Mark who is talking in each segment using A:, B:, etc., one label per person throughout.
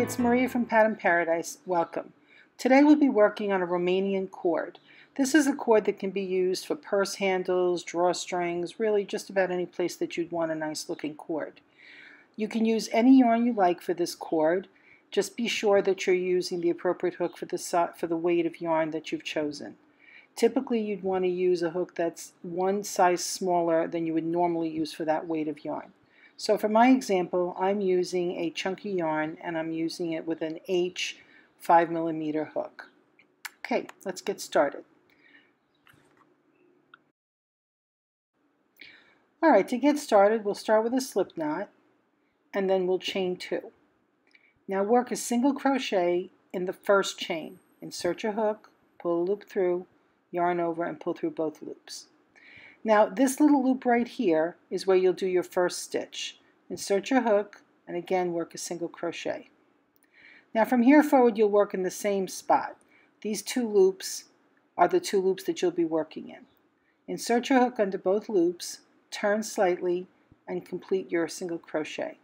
A: it's Maria from Pattern Paradise. Welcome. Today we'll be working on a Romanian cord. This is a cord that can be used for purse handles, drawstrings, really just about any place that you'd want a nice looking cord. You can use any yarn you like for this cord. Just be sure that you're using the appropriate hook for the, for the weight of yarn that you've chosen. Typically you'd want to use a hook that's one size smaller than you would normally use for that weight of yarn. So for my example, I'm using a chunky yarn and I'm using it with an H 5 millimeter hook. Okay, let's get started. Alright, to get started, we'll start with a slip knot and then we'll chain two. Now work a single crochet in the first chain. Insert your hook, pull a loop through, yarn over, and pull through both loops. Now this little loop right here is where you'll do your first stitch. Insert your hook and again work a single crochet. Now from here forward you'll work in the same spot. These two loops are the two loops that you'll be working in. Insert your hook under both loops, turn slightly, and complete your single crochet.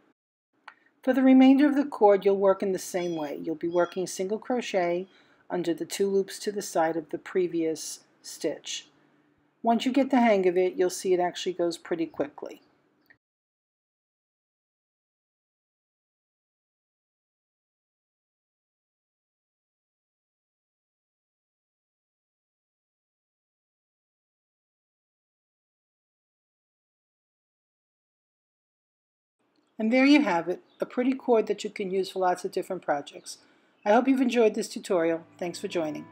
A: For the remainder of the cord you'll work in the same way. You'll be working single crochet under the two loops to the side of the previous stitch. Once you get the hang of it, you'll see it actually goes pretty quickly. And there you have it, a pretty cord that you can use for lots of different projects. I hope you've enjoyed this tutorial. Thanks for joining.